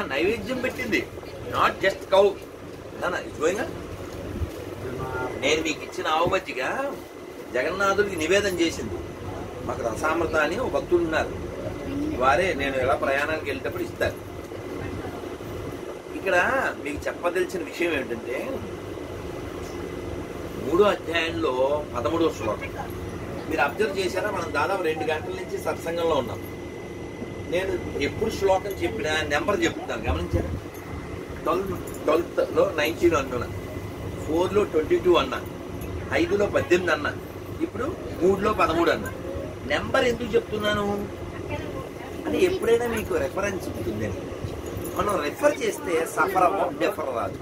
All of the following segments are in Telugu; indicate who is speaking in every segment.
Speaker 1: నైవేద్యం పెట్టింది. నాట్ జస్ట్ కౌ గోయింగ్ నేను మీకు ఇచ్చిన ఆవు జగన్నాథుడికి నివేదన చేసింది. మాకు రసామృత అని ఒక భక్తులు ఉన్నారు. వారే నేను ఎలా ప్రయాణానికి వెళ్ళేటప్పుడు ఇస్తారు. ఇక్కడ మీకు చెప్పదలిచిన విషయం ఏంటంటే మూడో అధ్యాయంలో పదమూడో శ్లోకం. మీరు అబ్జర్వ్ చేశారా? మనం దాదాపు రెండు గంటల నుంచి సత్సంగంలో ఉన్నాం. నేను ఎప్పుడు శ్లోకం చెప్పినా నెంబర్ చెప్తాను. గమనించారా? ట్వెల్వ్ ట్వెల్త్లో నైన్టీన్ అన్నా ఫోర్లో ట్వంటీ టూ అన్నా. ఐదులో పద్దెనిమిది అన్నా. ఇప్పుడు మూడులో పదమూడు అన్నా. నెంబర్ ఎందుకు చెప్తున్నాను? అది ఎప్పుడైనా మీకు రెఫరెన్స్ ఉంటుందండి మనం రెఫర్ చేస్తే సఫర్ అవ్వం డెఫర్ రాదు.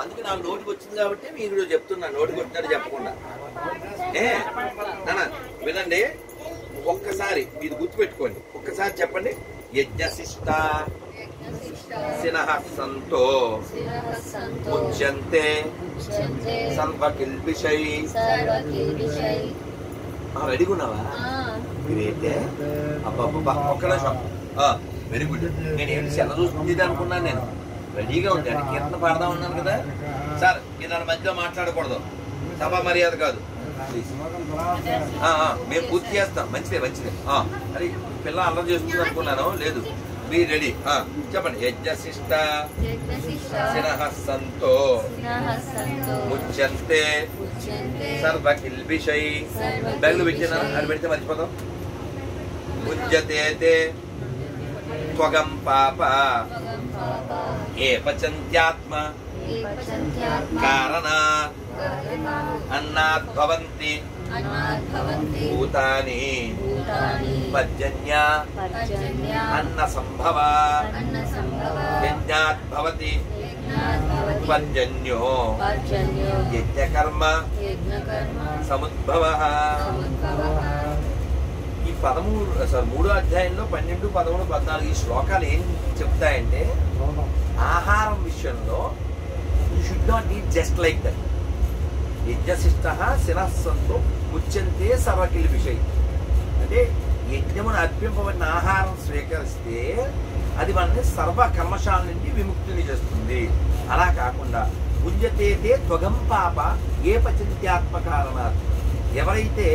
Speaker 1: అందుకే నా నోటికి వచ్చింది కాబట్టి మీరు చెప్తున్నా. నోటికి వచ్చినట్టు చెప్పకుండా. ఏ వినండి. ఒక్కసారి మీరు గుర్తుపెట్టుకోండి. ఒక్కసారి చెప్పండి. యజ్ఞశిష్ట సినహ సంతో ముచ్యంతే రెడీగా ఉన్నావా అబ్బబ్బబ్బా ఒక్క నిమిషం. వెరీ గుడ్ నేను ఏంటి సెల చూస్తుంది అనుకున్నాను నేను. రెడీగా ఉంది అంటే కీర్తన పాడదాం ఉన్నాను కదా. సార్ దాని మధ్యలో మాట్లాడకూడదు. సభా మర్యాద కాదు. మేము పూర్తి చేస్తాం. మంచిదే మంచిదే. ఆ, అరే పిల్ల అల్లరి చేస్తుంది అనుకున్నాను లేదు. మీరు రెడీ చెప్పండి. యజ్ఞశిష్ట శిరః సంతో ముచ్యంతే సర్వ కిల్బిషై బ్యాగులు పెట్టినా అది పెడితే మర్చిపోతాం. ముజ్జతే త్వగం పాప. ఏ పచంత్యాత్మ? కారణా అన్నాత్ భవంతి. భూతాని పర్జన్య అన్న సంభవ భవతి. పర్జన్యో యజ్ఞకర్మ సముద్భవ. ఈ పదమూడు సారీ మూడో అధ్యాయంలో పన్నెండు పదమూడు పద్నాలుగు ఈ శ్లోకాలు ఏం చెప్తాయంటే. ఆహారం విషయంలో should not eat just like that యజ్ఞశిష్ట శిరస్సంతో ముచ్యంతే సర్వకిల్ విషయం. అంటే యజ్ఞమును అర్పింపబడిన ఆహారం స్వీకరిస్తే అది మనల్ని సర్వ కర్మశాల నుండి విముక్తిని చేస్తుంది. అలా కాకుండా పుంజతేతే త్వగం పాప ఏ పచింత్యాత్మకారణాలు ఎవరైతే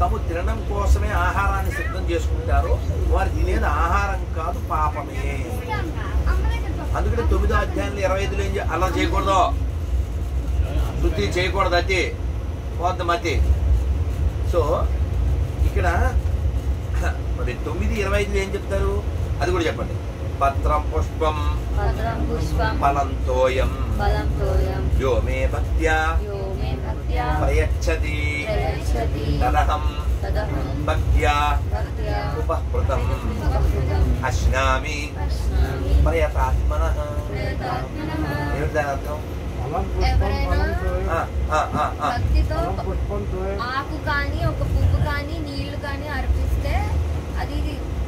Speaker 1: తాము తినడం కోసమే ఆహారాన్ని సిద్ధం చేసుకుంటారో వారు తినేది ఆహారం కాదు పాపమే. అందుకని తొమ్మిదో అధ్యాయంలో ఇరవై ఐదులో ఏం అలా చేయకూడదు. శుద్ధి చేయకూడదు అతి పోద్ది మతి సో ఇక్కడ మరి తొమ్మిది ఇరవై ఐదులో ఏం చెప్తారు? అది కూడా చెప్పండి. పత్రం పుష్పం ఫలంతోయం.
Speaker 2: ఫలం తోయం
Speaker 1: యో మే భక్త్యా ప్రయచ్చతి. తదహం భక్త్యా
Speaker 2: భక్త్యా
Speaker 1: ఉపహృతం అశ్నామి ప్రయతాత్మన ఏమిటి దాని అర్థం.
Speaker 2: ఆకు కానీ ఒక పువ్వు కానీ నీళ్ళు కానీ అర్పిస్తే అది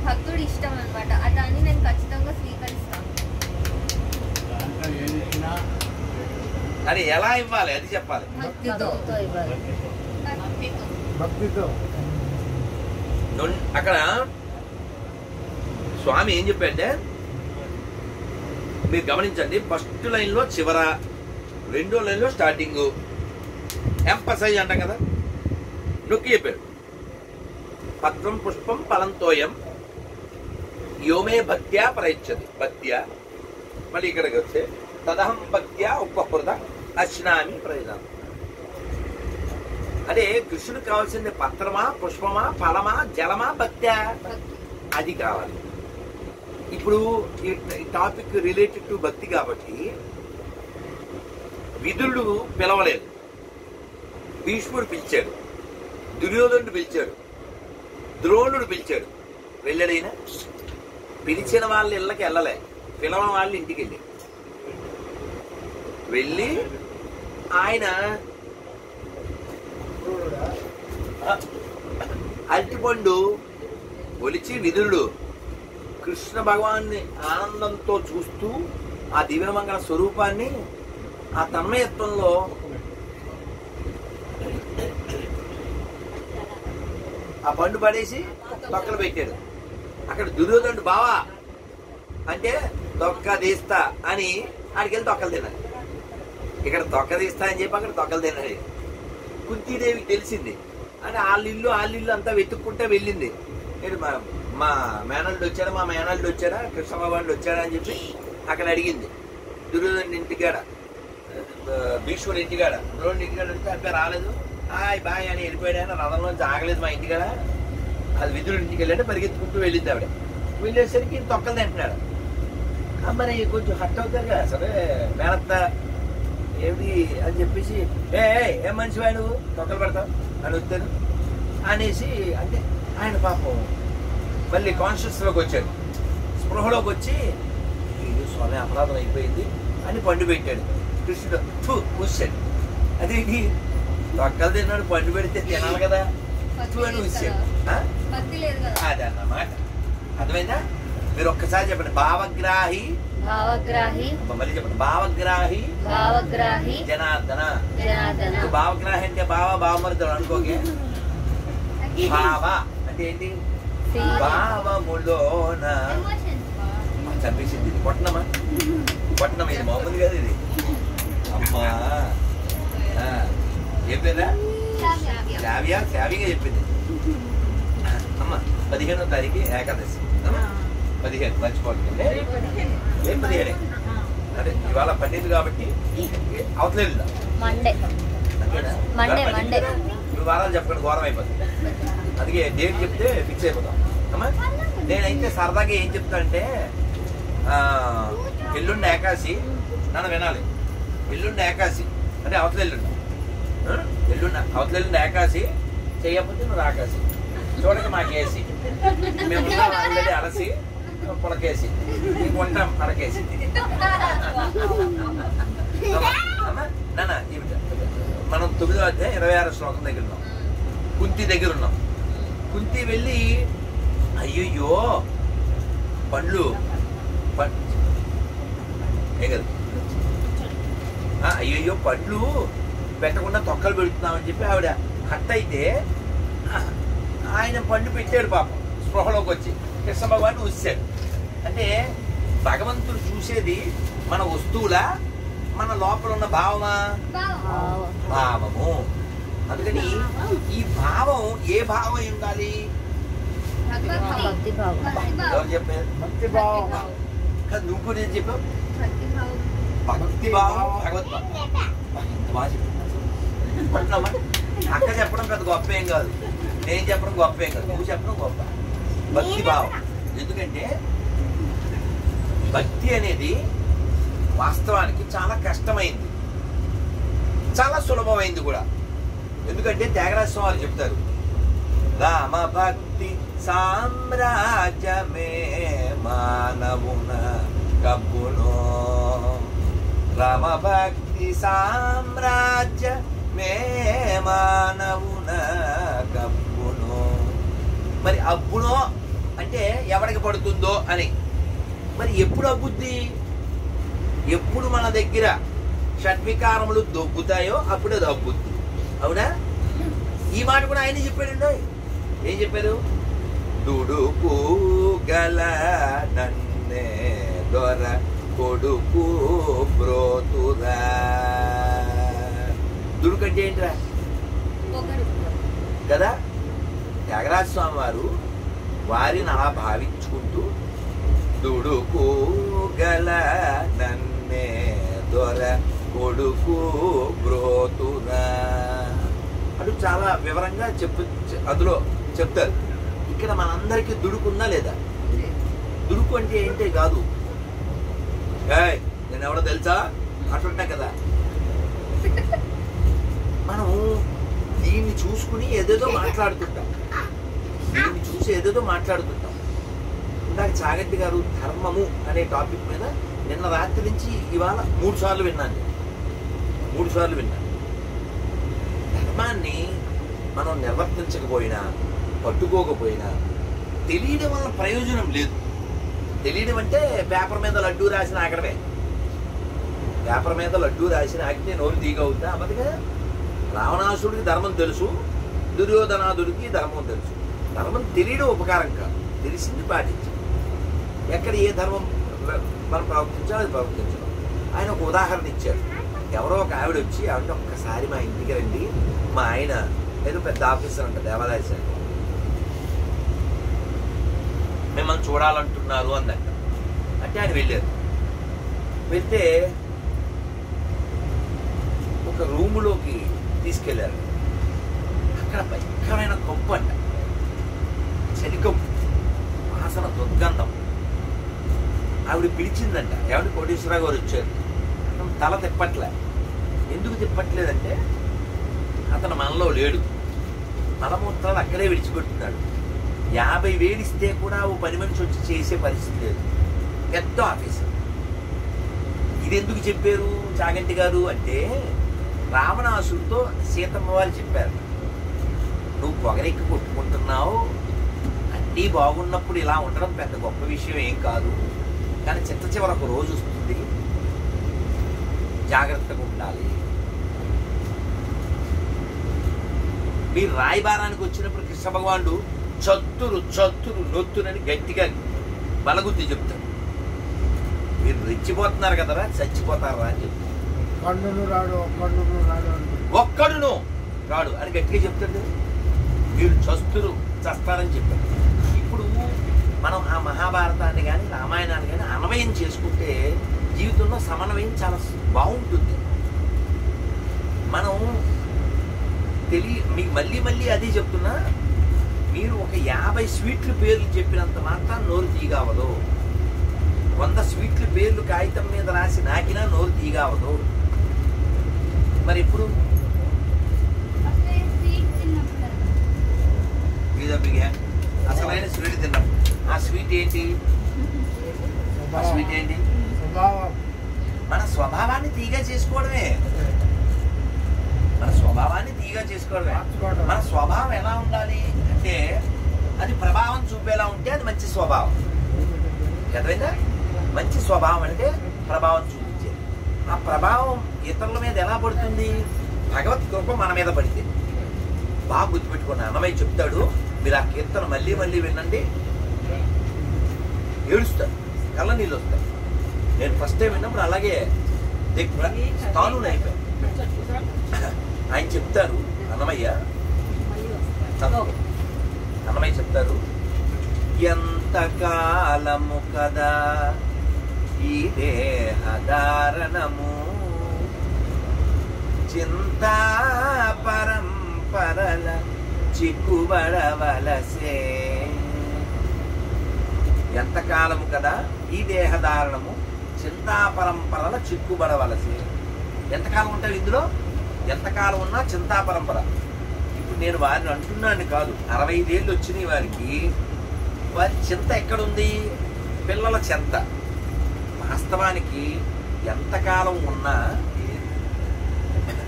Speaker 2: భక్తుడి ఇష్టం అనమాట దాన్ని నేను ఖచ్చితంగా స్వీకరిస్తాను
Speaker 1: అది ఎలా ఇవ్వాలి అది చెప్పాలి
Speaker 2: భక్తితో
Speaker 3: భక్తితో
Speaker 1: అక్కడ స్వామి ఏం చెప్పాడంటే మీరు గమనించండి ఫస్ట్ లైన్లో చివర రెండో లైన్లో స్టార్టింగ్ ఎంపసైజ్ అంటాం కదా? నొక్కి చెప్పాడు పత్రం పుష్పం ఫలంతోయం యోమే భక్త్యా ప్రయచ్చది భక్త్యా మళ్ళీ ఇక్కడికి వస్తే తదహం భక్త్యా ఉపహృత అశ్నామి ప్రయోజనం అంటే కృష్ణుడికి కావాల్సింది పత్రమా పుష్పమా ఫలమా జలమా భక్త్యా అది కావాలి. ఇప్పుడు ఈ టాపిక్ రిలేటెడ్ టు భక్తి కాబట్టి విధుడు పిలవలేదు. భీష్ముడు పిలిచాడు. దుర్యోధనుడు పిలిచాడు. ద్రోణుడు పిలిచాడు. వెళ్ళడైనా పిలిచిన వాళ్ళ ఇళ్ళకి వెళ్ళలే. పిలవని వాళ్ళ ఇంటికి వెళ్ళి వెళ్ళి ఆయన అరటిపండు ఒలిచి విదురుడు కృష్ణ భగవాన్ని ఆనందంతో చూస్తూ ఆ దివ్యమంగళ స్వరూపాన్ని ఆ తన్మయత్వంలో ఆ పండు పడేసి పక్కన పెట్టాడు. అక్కడ దుర్యోధనుడు బావా అంటే తొక్క తీస్తా అని ఆడికెళ్ళి తొక్కలు తినాలి ఇక్కడ తొక్క తీస్తా అని చెప్పి అక్కడ తొక్కలు తినాలి కుంతీదేవికి తెలిసింది. అని వాళ్ళ ఇల్లు వాళ్ళ ఇల్లు అంతా వెతుక్కుంటే వెళ్ళింది. నేను మా మా మేనల్డ్ వచ్చారా మా మేనల్డ్ వచ్చాడా? కృష్ణబాబాండ్ వచ్చారా అని చెప్పి అక్కడ అడిగింది. దుర్యోధన్ ఇంటికాడ భీష్ముడు ఇంటికాడ. దుర్యోధన ఇంటికాడ ఉంటే అబ్బాయి రాలేదు. హాయ్ బాయ్ అని వెళ్ళిపోయాడు ఆయన. రథంలోంచి ఆగలేదు మా ఇంటికాడ. అది విధుడి ఇంటికి వెళ్ళాడు పరిగెత్తుకుంటూ వెళ్ళింది ఆవిడ. వెళ్ళేసరికి తొక్కలు తింటున్నాడు. ఆ, మరి కొంచెం హట్ అవుతారు కదా సరే మేనత్త ఏమిటి అని చెప్పేసి ఏ ఏ, మనిషి వాడు నువ్వు? తొక్కలు పడతావు? అని వస్తాను అనేసి అంటే ఆయన పాపం మళ్ళీ కాన్షియస్లోకి వచ్చాడు. స్పృహలోకి వచ్చి ఇది స్వామి అపరాధం అయిపోయింది అని పండు పెట్టాడు. కృష్ణుడు కూర్చాడు. అదేంటి తొక్కలు తిన్నాడు పండు పెడితే తినాలి కదా. "ఫు" అని
Speaker 2: కదా.
Speaker 1: అదన్నమాట. అర్థమైందా? మీరు ఒక్కసారి చెప్పండి. భావగ్రాహి
Speaker 2: భావగ్రాహి
Speaker 1: మళ్ళీ చెప్పండి భావగ్రాహి
Speaker 2: భావగ్రాహి
Speaker 1: జనార్దన
Speaker 2: జనార్దన
Speaker 1: ఇప్పుడు భావగ్రాహి అంటే భావ భావమరుతుడు అనుకోకే భావ అంటే ఏంటి భావములోన మా చంపేసింది ఇది కొట్టనమా కొట్టనమా ఇది మామూలు కాదు ఇది అమ్మా ఆ, ఏం పేరా శావ్య శావ్యగా చెప్పింది అమ్మ పదిహేనో తారీఖు ఏకాదశి అమ్మా? పదిహేను మర్చిపోకండి ఏం? పదిహేనే. అదే ఇవాళ పన్నెండు కాబట్టి అవతల వెళ్దాం
Speaker 2: మండే.
Speaker 1: వారాలు చెప్పండి ఘోరం అయిపోతుంది. అందుకే డేట్ చెప్తే ఫిక్స్ అయిపోతాం. అమ్మా నేనైతే సరదాగా ఏం చెప్తా అంటే ఆ, ఎల్లుండి ఏకాశి నన్ను వినాలి. ఎల్లుండి ఏకాశి అంటే అవతల ఎల్లుండి? ఎల్లుండి అవతల ఎల్లుండి ఏకాశి చేయకపోతే నువ్వు రాకాసి చూడక మాకేసి మేము ఆల్రెడీ అలసి పొలకేసి నీకు ఉంటాం పడకేసింది. నాన్న, మనం తొమ్మిదో అధ్యాయం ఇరవై ఆరు శ్లోకం దగ్గర ఉన్నాం. కుంతి దగ్గర ఉన్నాం. కుంతి వెళ్ళి అయ్యయ్యో పండ్లు కదా? అయ్యయ్యో పండ్లు పెట్టకుండా తొక్కలు పెడుతున్నామని చెప్పి ఆవిడ హట్ అయితే ఆయన పండు పెట్టాడు పాపం. స్పృహలోకి వచ్చి. కృష్ణ భగవాన్ వచ్చాడు అంటే భగవంతుడు చూసేది మన వస్తువులా మన లోపల ఉన్న భావమా? భావము. అందుకని ఈ భావం ఏ భావం అయి ఉండాలి?
Speaker 2: భక్తి భావం.
Speaker 1: ఎవరు చెప్పారు?
Speaker 3: భక్తి భావం.
Speaker 1: కాదు, నువ్వు ఏం చెప్పావు?
Speaker 2: భక్తి భావం.
Speaker 1: భక్తి భావం భగవత్ బాగా చెప్పావు. అక్క చెప్పడం పెద్ద గొప్ప ఏం కాదు. నేను చెప్పడం గొప్ప ఏం కాదు. నువ్వు చెప్పడం గొప్ప. భక్తి భావం. ఎందుకంటే భక్తి అనేది వాస్తవానికి చాలా కష్టమైంది. చాలా సులభమైంది కూడా. ఎందుకంటే త్యాగరాజ స్వామి చెప్తారు రామ భక్తి సామ్రాజ్యమే మానవున కబ్బునో. రామ భక్తి సామ్రాజ్య మే మానవున కబ్బునో. మరి అబ్బునో అంటే ఎవరికి పడుతుందో అని. మరి ఎప్పుడు అబ్బుద్ది? ఎప్పుడు మన దగ్గర షడ్వికారములు దొబ్బుతాయో అప్పుడు అది అబ్బుద్ది. అవునా? ఈ మాట కూడా ఆయన చెప్పాడండి. ఏం చెప్పారు? దుడుకు గల నన్నే దొర కొడుకు బ్రోతురా. దుడుకంటే ఏంట్రా? కదా? త్యాగరాజ స్వామి వారు వారిని అలా భావించుకుంటూ దుడుకు గల నన్నే దొర కొడుకు బ్రోతునా. అటు చాలా వివరంగా చెప్పు అందులో చెప్తారు. ఇక్కడ మనందరికీ దుడుకుందా లేదా? దుడుకు అంటే ఏంటే కాదు. ఏయ్ నేను ఎవడో తెలుసా? అంటుంటా కదా. మనం దీన్ని చూసుకుని ఏదేదో మాట్లాడుతుంటాం. దీన్ని చూసి ఏదేదో మాట్లాడుతుంటాం. ఇందాక చాగంటి గారు ధర్మము అనే టాపిక్ మీద నిన్న రాత్రి నుంచి ఇవాళ మూడు సార్లు విన్నాను. మూడు సార్లు విన్నాను. ధర్మాన్ని మనం నిర్వర్తించకపోయినా పట్టుకోకపోయినా తెలియడం వల్ల ప్రయోజనం లేదు. తెలియడం అంటే పేపర్ మీద లడ్డూ రాసిన ఆకడమే పేపర్ మీద లడ్డూ రాసిన ఆకితే నోరు తీగ అవ్వదు కదా రావణాసుడికి ధర్మం తెలుసు దుర్యోధనాదుడికి ధర్మం తెలుసు. ధర్మం తెలియడం ఉపకారం కాదు. తెలిసింది పాటించాలి. ఎక్కడ ఏ ధర్మం మనం ప్రవర్తించాలో అది ప్రవర్తించడం. ఆయన ఒక ఉదాహరణ ఇచ్చారు. ఎవరో ఒక ఆవిడ వచ్చి ఆవిడ ఒక్కసారి మా ఇంటికి రండి. మా ఆయన ఏదో పెద్ద ఆఫీసర్ అంట దేవాలయ శాఖ. మిమ్మల్ని చూడాలంటున్నారు అందంట. అంటే ఆయన వెళ్ళారు. వెళ్తే ఒక రూములోకి తీసుకెళ్ళారు. అక్కడ భయంకరమైన కొంపు అంట చలికొంపు వాసన దుర్గంధం. ఆవిడ పిలిచిందంట. ఎవరి కోటేశ్వరరావు గారు వచ్చారు. అతను తల తిప్పట్లే. ఎందుకు తిప్పట్లేదంటే అతను మనలో లేడు. మలమూత్రాలు అక్కడే విడిచిపెట్టున్నాడు యాభై వేలు ఇస్తే కూడా ఓ పని మనిషి వచ్చి చేసే పరిస్థితి లేదు. పెద్ద ఆఫీసర్ ఇది ఎందుకు చెప్పారు చాగంటి గారు అంటే రావణాసుడితో సీతమ్మ వారు చెప్పారు. నువ్వు పొగరెక్కి కొట్టుకుంటున్నావు. అన్నీ బాగున్నప్పుడు ఇలా ఉండడం పెద్ద గొప్ప విషయం ఏం కాదు. కానీ చిత్త చివర ఒక రోజు వస్తుంది. జాగ్రత్తగా ఉండాలి. మీరు రాయబారానికి వచ్చినప్పుడు కృష్ణ భగవానుడు చత్తురు చత్తురు నొత్తునని గట్టిగా బలగుద్ది చెప్తాడు. మీరు రెచ్చిపోతున్నారు కదరా చచ్చిపోతారా అని ఒక్కడును రాడు అని గట్టిగా చెప్తాడు. మీరు చస్తురు చస్తారని చెప్పాడు మనం ఆ మహాభారతాన్ని కానీ రామాయణాన్ని కానీ అన్వయం చేసుకుంటే జీవితంలో సమన్వయం చాలా బాగుంటుంది. మనం తెలియ మీకు మళ్ళీ మళ్ళీ అదే చెప్తున్నా మీరు ఒక యాభై స్వీట్లు పేర్లు చెప్పినంత మాత్రం నోరు తీయగవదు. వంద స్వీట్లు పేర్లు కాగితం మీద రాసి నాకినా నోరు తీయగవదు. మరి ఇప్పుడు
Speaker 4: స్వీట్
Speaker 1: ఏంటి? స్వీట్ ఏంటి? మన స్వభావాన్ని తీగా చేసుకోవడమే. మన స్వభావాన్ని తీగా చేసుకోవడమే. మన స్వభావం ఎలా ఉండాలి అంటే అది ప్రభావం చూపేలా ఉంటే అది మంచి స్వభావం. అర్థమైందా? మంచి స్వభావం అంటే ప్రభావం చూపించేది. ఆ ప్రభావం ఇతరుల మీద ఎలా పడుతుంది? భగవత్ కృప మన మీద పడితే బాగా గుర్తుపెట్టుకున్న అన్నమయ్య చెప్తాడు మీరు ఆ కీర్తన మళ్ళీ మళ్ళీ వినండి. ఏడుస్తారు కళ్ళ నీళ్ళు వస్తాయి. నేను ఫస్ట్ టైం విన్నప్పుడు అలాగే దగ్గర స్థాను అయిపోయాను ఆయన చెప్తారు అన్నమయ్య అన్నమయ్య చెప్తారు ఎంత కాలము కదా ఈ దేహధారణము. చింతా పరంపరల చిక్కుబడవలసే ఎంతకాలము కదా? ఈ దేహధారణము చింతాపరంపరల చిక్కుబడవలసి. ఎంతకాలం ఉంటావు ఇందులో? ఎంతకాలం ఉన్నా చింతాపరంపర. ఇప్పుడు నేను వారిని అంటున్నాను కాదు. అరవై ఐదేళ్ళు వచ్చినాయి వారికి. వారి చింత ఎక్కడుంది? పిల్లల చింత. వాస్తవానికి ఎంతకాలం ఉన్నా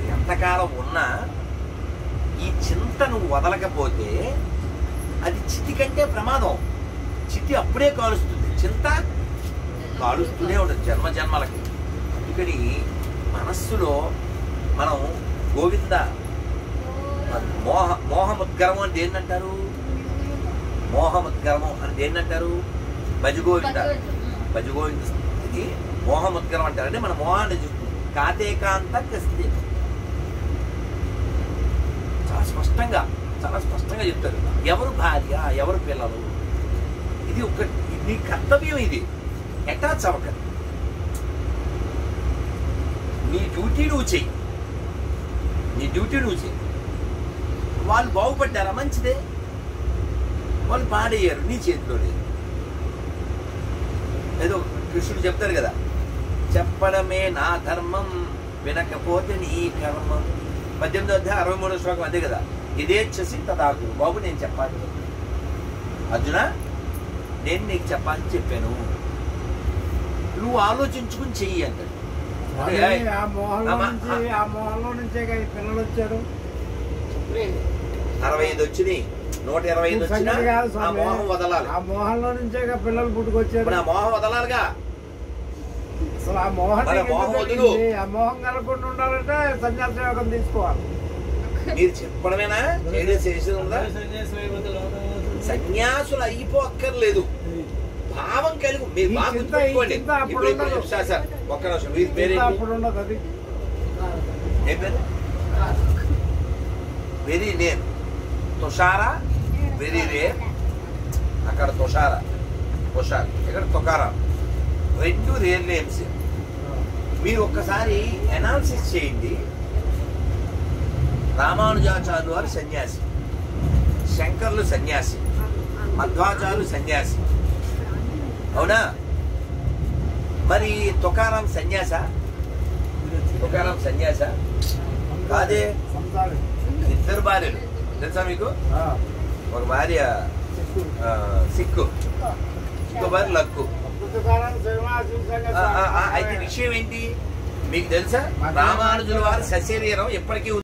Speaker 1: ఎంతకాలం ఉన్నా ఈ చింతను వదలకపోతే అది చితి కంటే ప్రమాదం. చితి అప్పుడే కాలుస్తుంది. చింత కాలుస్తూనే ఉంటుంది జన్మ జన్మలకి. అందుకని మనస్సులో మనం గోవింద మోహ మోహముద్గరం అని ఏంటంటారు మోహముద్గరం అని ఏంటంటారు భజగోవింద భజగోవింద ఇది మోహముద్గరం అంటారు. అంటే మన మోహాన్ని చూస్తుంది. కాతేకాంత కస్తే. చాలా స్పష్టంగా చాలా స్పష్టంగా చెప్తారు. ఎవరు భార్య ఎవరు పిల్లలు? ఇది ఒక ఇది నీ కర్తవ్యం ఇది. అటాచ్ అవ్వక నీ డ్యూటీ నువ్వు చెయ్యి. నీ డ్యూటీ నువ్వు చెయ్యి. వాళ్ళు బాగుపడ్డారా? మంచిదే. వాళ్ళు పాడయ్యారు. నీ చేతిలో లేదు. ఏదో కృష్ణుడు చెప్తారు కదా చెప్పడమే నా ధర్మం వినకపోతే నీ కర్మం. పద్దెనిమిది వద్ద అరవై మూడో శ్లోకం అదే కదా ఇదేచ్ఛసి తదాకు. బాబు నేను చెప్పాలి. అర్జున? నేను నీకు చెప్పాలని చెప్పాను. నువ్వు ఆలోచించుకుని చెయ్యి అంటాడు.
Speaker 3: స్వామి,
Speaker 1: ఏయ్,
Speaker 3: ఆ మోహంలో
Speaker 1: అమ్మ,
Speaker 3: నుంచి ఆ మోహంలో నుంచే కదా ఈ పిల్లలు వచ్చారు.
Speaker 1: అరవై ఐదు వచ్చినాయి. నూట ఇరవై ఐదు వచ్చినా ఆ. మోహం వదలాలి.
Speaker 3: ఆ మోహంలో నుంచే పిల్లలు పుట్టుకొచ్చారు.
Speaker 1: ఆ మోహం వదలాలిగా?
Speaker 3: అసలు ఆ
Speaker 1: మోహం? వదులు.
Speaker 3: ఆ మోహం కలగకుండా ఉండాలంటే సన్యాస యోగం తీసుకోవాలి.
Speaker 1: మీరు చెప్పడమేనా? చేసేది ఉందా? సన్యాసులు అయిపోక్కర్లేదు భావం కలిగి. మీరు
Speaker 3: ఈ
Speaker 1: బాగా
Speaker 3: చింత- ఈ
Speaker 1: గుర్తుపెట్టుకోండి.
Speaker 3: చింత అప్పుడు
Speaker 1: ఇప్పుడు ఇప్పుడు. సార్ సార్ ఒక్క నిమిషం. వీరి ఏం పేరు? నేర్ తుషారా? Very rare. అక్కడ తుషార? తుషార్. ఇక్కడ తుకారా? రెండు రేర్ నేమ్స్. మీరు ఒక్కసారి అనాలిసిస్ చేయండి. రామానుజాచార్యులు వారు సన్యాసి. శంకర్లు సన్యాసి. మధ్వాచార్యులు సన్యాసి. అవునా? మరి తుకారాం సన్యాస? తుకారాం సన్యాస? కాదే? ఇద్దరు భార్యలు. తెలుసా మీకు? ఒక భార్య సిక్కు. ఇంకో భార్య లక్కు అయితే విషయం ఏంటి? మీకు తెలుసా? రామానుజుల వారి సశరీరం ఎప్పటికీ